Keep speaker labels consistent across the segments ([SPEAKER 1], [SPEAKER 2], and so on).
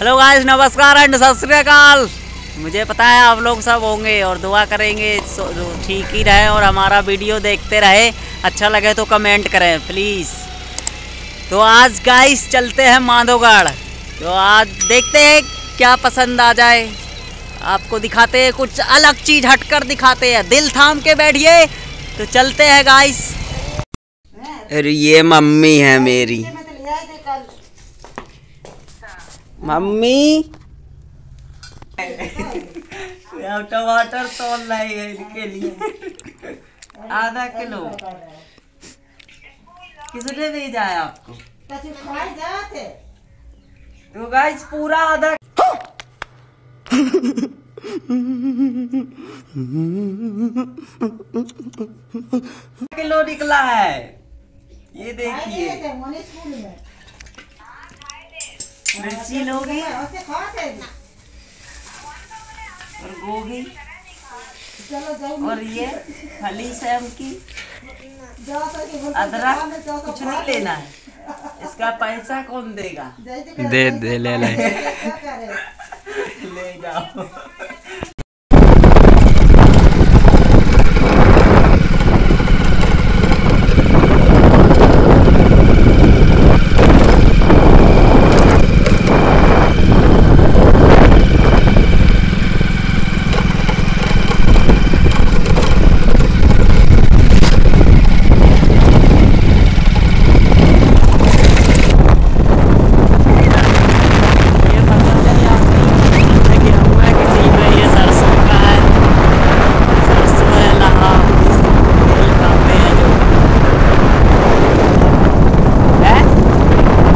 [SPEAKER 1] Hello guys नमस्कार and सत मुझे पता है आप लोग सब होंगे और दुआ करेंगे ठीक ही रहे और हमारा वीडियो देखते रहे। अच्छा लगे तो कमेंट करें प्लीज़ तो आज गाइस चलते हैं माधोगढ़। तो आज देखते हैं क्या पसंद आ जाए। आपको दिखाते हैं, कुछ अलग चीज़ हटकर दिखाते हैं। दिल थाम के बैठिए। तो चलते हैं गाइस अरे ये मम्मी है मेरी। मम्मी। टमाटर तोल लाई है इनके लिए। आधा किलो। किसने भेजा है आपको? तो पूरा आधा किलो निकला है। ये देखिए। मिर्ची लोगी? और गोभी? और ये फली सैम की? अदरक? कुछ नहीं लेना है। इसका पैसा कौन देगा?
[SPEAKER 2] दे दे ले ले।
[SPEAKER 1] ले जाओ ये फ़सल है आपकी है गेहूँ है कि सीम है ये सरसों का है सरसों है लहा तेल खाते हैं जो है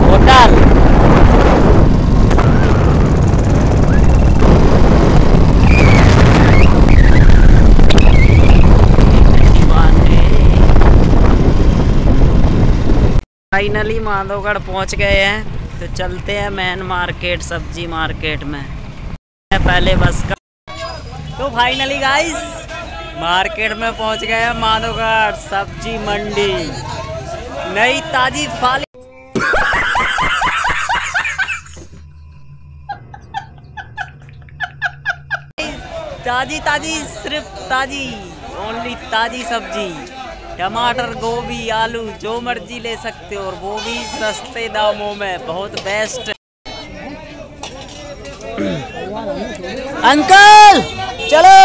[SPEAKER 1] होटल फाइनली माधवगढ़ पहुँच गए हैं। तो चलते हैं मेन मार्केट सब्ज़ी मार्केट में। पहले बस का तो फाइनली गाइस मार्केट में पहुँच गए हैं माधवगढ़ सब्ज़ी मंडी। नई ताजी फाली ताजी ताजी, सिर्फ़ ताजी ओनली ताजी सब्ज़ी। टमाटर, गोभी, आलू, जो मर्ज़ी ले सकते हो और वो भी सस्ते दामों में, बहुत बेस्ट अंकल, चलो।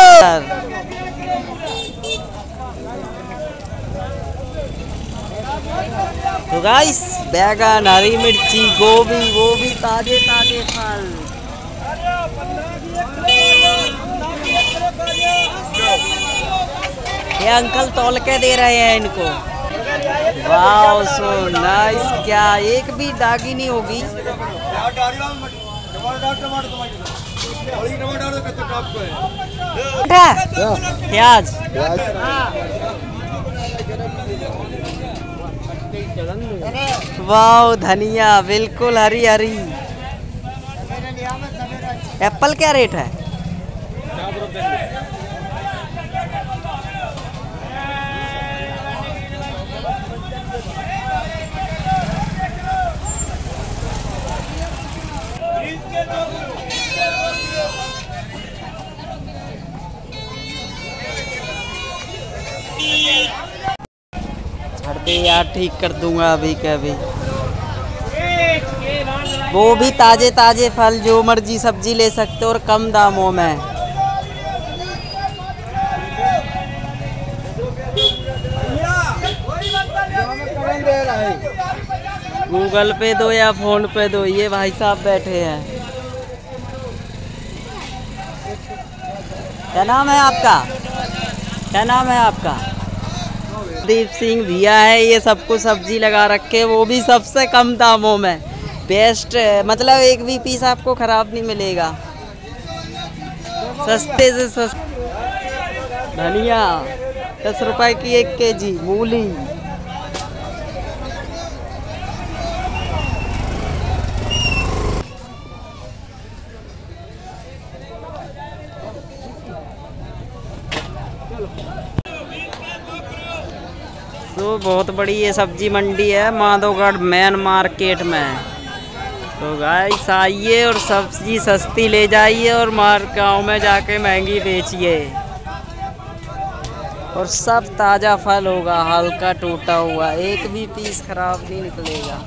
[SPEAKER 1] तो गाइस बैगन, हरी मिर्ची, गोभी, वो भी ताजे ताजे फल। ये अंकल तोल के दे रहे हैं इनको। वाह सो नाइस क्या एक भी दागी नहीं होगी प्याज। वाह धनिया, बिल्कुल हरी हरी एप्पल क्या रेट है? दे यार ठीक कर दूँगा अभी के अभी। वो भी ताजे ताजे फल जो मर्ज़ी सब्ज़ी ले सकते हो और कम दामों में। गूगल पे दो या फ़ोन पे दो, ये भाई साहब बैठे हैं। क्या नाम है आपका? क्या नाम है आपका? दीप सिंह भैया है ये सबको सब्ज़ी लगा रखे, वो भी सबसे कम दामों में। बेस्ट मतलब एक भी पीस आपको खराब नहीं मिलेगा। सस्ते से सस्ते। धनिया, दस रुपए की एक केजी, मूली। तो बहुत बड़ी ये सब्ज़ी मंडी है माधोगढ़ मेन मार्केट में। तो गाइस आइए और सब्ज़ी सस्ती ले जाइए और मार गाँव में जाके महँगी बेचिए। और सब ताज़ा फल होगा, हल्का टूटा हुआ, एक भी पीस खराब नहीं निकलेगा।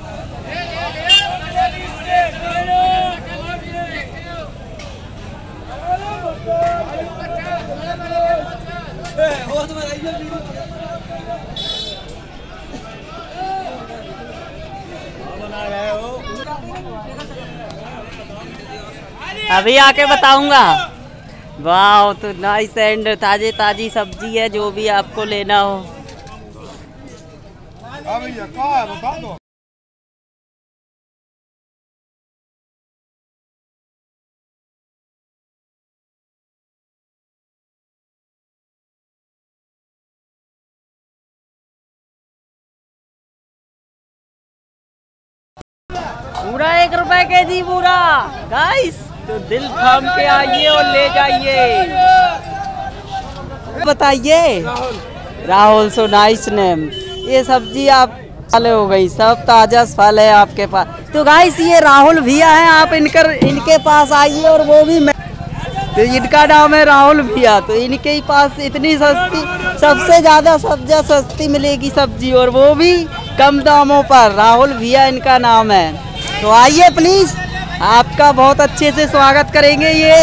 [SPEAKER 1] अभी आके बताऊँगा। वाह तो नाइस एंड ताजे ताजी सब्ज़ी है, जो भी आपको लेना हो। पूरा एक रुपए के जी, पूरा। गाइस तो दिल थाम के आइए और ले जाइए। बताइए। राहुल सो नाइस नेम ये सब्ज़ी आप फल हो गई, सब ताज़ा फल है आपके पास। तो गाइस ये राहुल भैया हैं, आप इनकर, इनके पास आइए और वो भी मैं तो इनका नाम है राहुल भैया तो इनके ही पास इतनी सस्ती, सबसे ज़्यादा सब्ज़ियाँ सस्ती मिलेगी सब्ज़ी, और वो भी कम दामों पर। राहुल भैया इनका नाम है। तो आइए प्लीज़ आपका बहुत अच्छे से स्वागत करेंगे ये।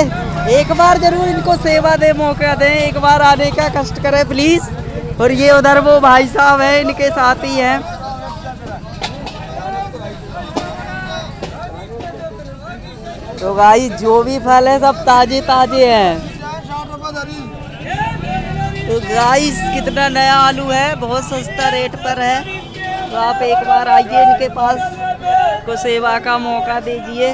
[SPEAKER 1] एक बार ज़रूर इनको सेवा दे, मौका दें, एक बार आने का कष्ट करें प्लीज़ और ये उधर वो भाई साहब हैं, इनके साथ ही। हैं तो भाई, जो भी फल है, सब ताजे ताजे हैं। तो गाइस कितना नया आलू है, बहुत सस्ता रेट पर है। तो आप एक बार आइए इनके पास। को सेवा का मौका दीजिए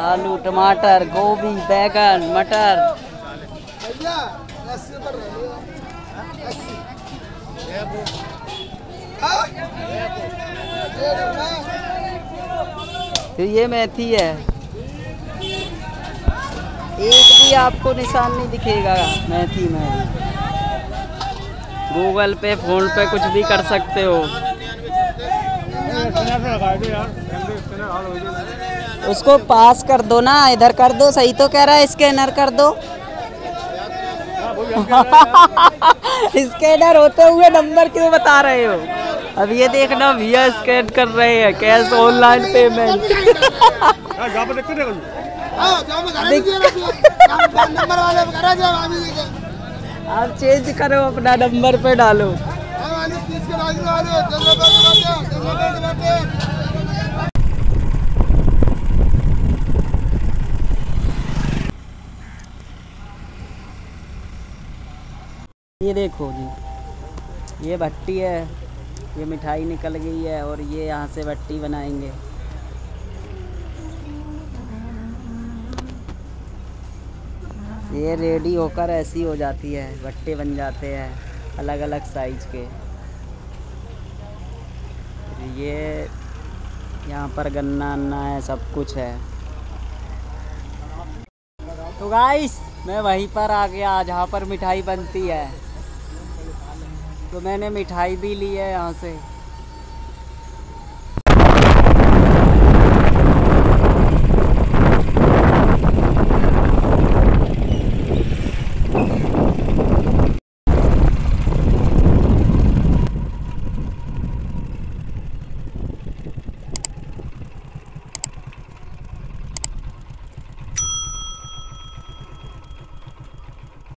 [SPEAKER 1] आलू टमाटर गोभी बैगन मटर। तो ये मेथी है एक भी आपको निशान नहीं दिखेगा। मेथी में गूगल पे फ़ोन पे कुछ भी कर सकते हो। उसको पास कर दो ना इधर कर दो सही तो कह रहा है स्कैनर कर दो। स्कैनर होते हुए नंबर क्यों बता रहे हो? अब ये देखना भैया स्कैन कर रहे हैं कैश ऑनलाइन पेमेंट
[SPEAKER 2] हाँ।
[SPEAKER 1] आप चेंज करो अपना नंबर पे डालो।
[SPEAKER 2] बैठे
[SPEAKER 1] ये देखो जी ये भट्टी है ये मिठाई निकल गई है और ये यहाँ से भट्टी बनाएँगे। ये रेडी होकर ऐसी हो जाती है भट्टे बन जाते हैं अलग अलग साइज़ के। ये यहाँ पर गन्ना अन्ना है, सब कुछ है। तो गाइस मैं वहीं पर आ गया, जहाँ पर मिठाई बनती है। तो मैंने मिठाई भी ली है यहाँ से।